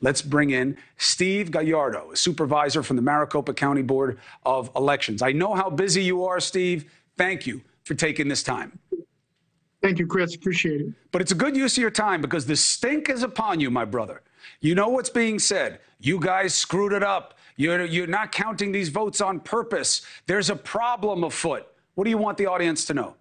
Let's bring in Steve Gallardo, a supervisor from the Maricopa County Board of Elections. I know how busy you are, Steve. Thank you for taking this time. Thank you, Chris. Appreciate it. But it's a good use of your time because the stink is upon you, my brother. You know what's being said. You guys screwed it up. You're, you're not counting these votes on purpose. There's a problem afoot. What do you want the audience to know?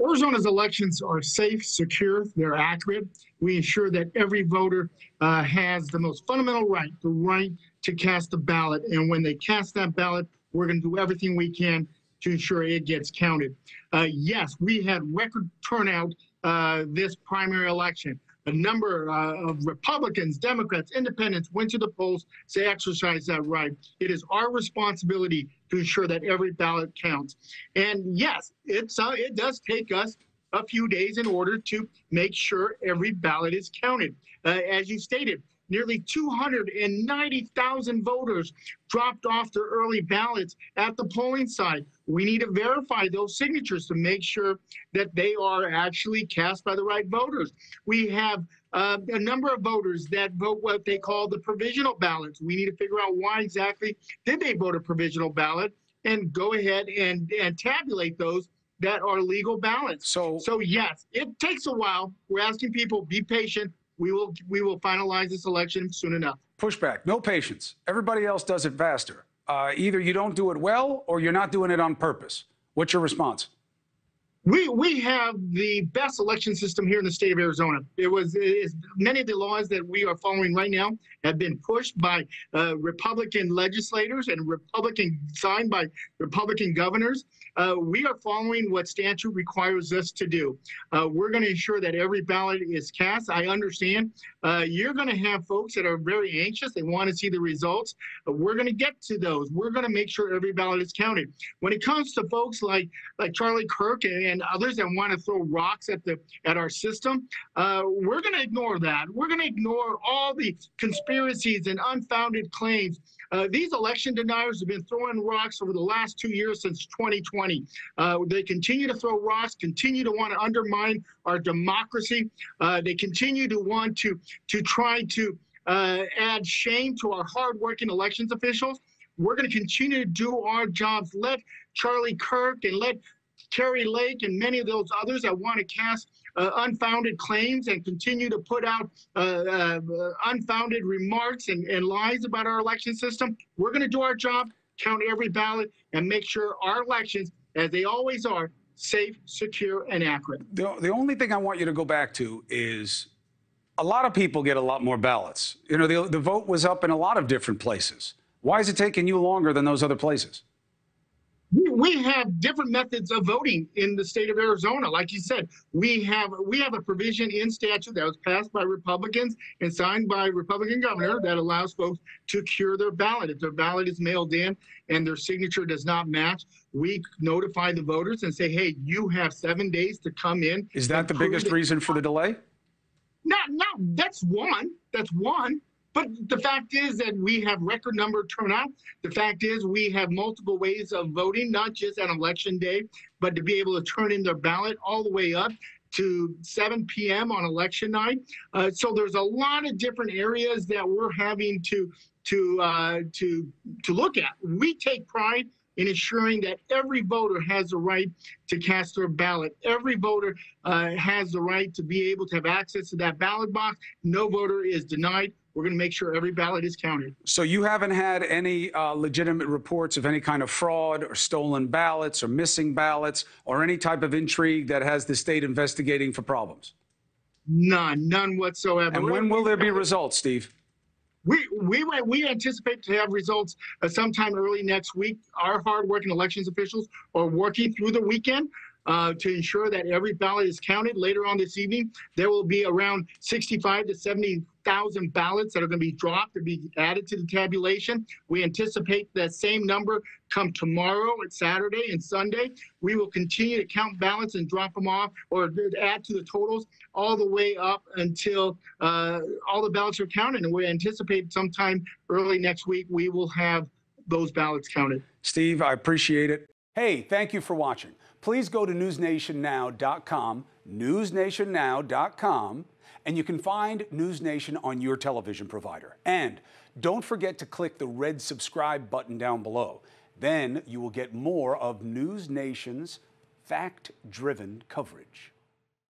Arizona's elections are safe, secure, they're accurate. We ensure that every voter uh, has the most fundamental right, the right to cast a ballot. And when they cast that ballot, we're going to do everything we can to ensure it gets counted. Uh, yes, we had record turnout uh, this primary election. A number uh, of Republicans, Democrats, Independents went to the polls to exercise that right. It is our responsibility to ensure that every ballot counts. And yes, it's uh, it does take us a few days in order to make sure every ballot is counted. Uh, as you stated, nearly 290,000 voters dropped off their early ballots at the polling site. We need to verify those signatures to make sure that they are actually cast by the right voters. We have uh, a number of voters that vote what they call the provisional ballots. We need to figure out why exactly did they vote a provisional ballot and go ahead and, and tabulate those that are legal ballots. So, so yes, it takes a while. We're asking people be patient. We will we will finalize this election soon enough. Pushback, no patience. Everybody else does it faster. Uh, either you don't do it well or you're not doing it on purpose. What's your response? We we have the best election system here in the state of Arizona. It was it many of the laws that we are following right now have been pushed by uh, Republican legislators and Republican signed by Republican governors. Uh, we are following what statute requires us to do. Uh, we're going to ensure that every ballot is cast. I understand uh, you're going to have folks that are very anxious. They want to see the results. we're going to get to those. We're going to make sure every ballot is counted. When it comes to folks like like Charlie Kirk and, and others that want to throw rocks at the at our system, uh, we're going to ignore that. We're going to ignore all the conspiracies and unfounded claims uh, these election deniers have been throwing rocks over the last two years since 2020. Uh, they continue to throw rocks, continue to want to undermine our democracy. Uh, they continue to want to to try to uh, add shame to our hardworking elections officials. We're going to continue to do our jobs. Let Charlie Kirk and let Kari Lake and many of those others that want to cast uh, unfounded claims and continue to put out uh, uh, unfounded remarks and, and lies about our election system. We're going to do our job, count every ballot, and make sure our elections, as they always are, safe, secure, and accurate. The, the only thing I want you to go back to is a lot of people get a lot more ballots. You know, the, the vote was up in a lot of different places. Why is it taking you longer than those other places? We have different methods of voting in the state of Arizona. Like you said, we have we have a provision in statute that was passed by Republicans and signed by Republican governor that allows folks to cure their ballot. If their ballot is mailed in and their signature does not match, we notify the voters and say, "Hey, you have seven days to come in." Is that the biggest reason for the delay? Not, no, that's one. That's one. But the fact is that we have record number turnout. The fact is we have multiple ways of voting, not just on election day, but to be able to turn in their ballot all the way up to 7 p.m. on election night. Uh, so there's a lot of different areas that we're having to to uh, to to look at. We take pride in ensuring that every voter has the right to cast their ballot. Every voter uh, has the right to be able to have access to that ballot box. No voter is denied. We're going to make sure every ballot is counted. So you haven't had any uh, legitimate reports of any kind of fraud or stolen ballots or missing ballots or any type of intrigue that has the state investigating for problems? None, none whatsoever. And when will there be results, Steve? We, we, we anticipate to have results uh, sometime early next week. Our hardworking elections officials are working through the weekend uh, to ensure that every ballot is counted. Later on this evening, there will be around 65 to 70,000 ballots that are going to be dropped to be added to the tabulation. We anticipate that same number come tomorrow and Saturday and Sunday. We will continue to count ballots and drop them off or add to the totals all the way up until uh, all the ballots are counted. And we anticipate sometime early next week we will have those ballots counted. Steve, I appreciate it. Hey, thank you for watching please go to newsnationnow.com, newsnationnow.com, And you can find News Nation on your television provider. And don't forget to click the red subscribe button down below. Then you will get more of News Nation's fact driven coverage.